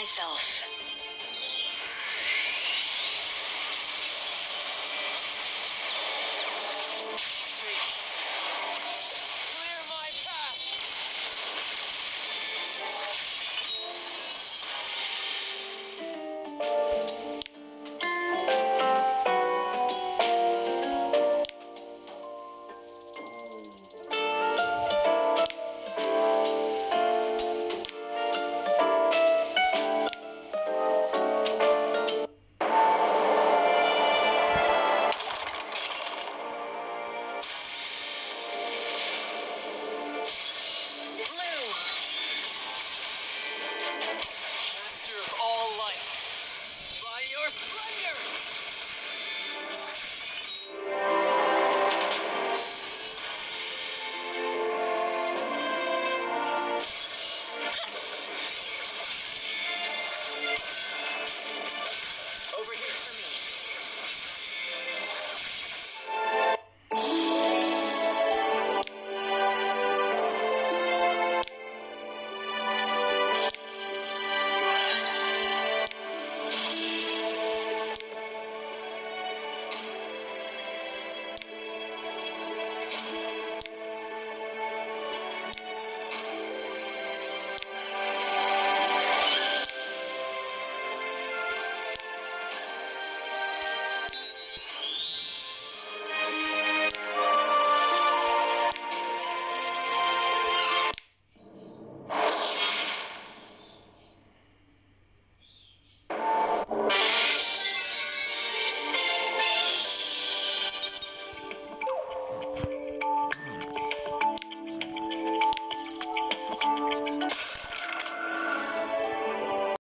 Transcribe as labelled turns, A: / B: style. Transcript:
A: myself.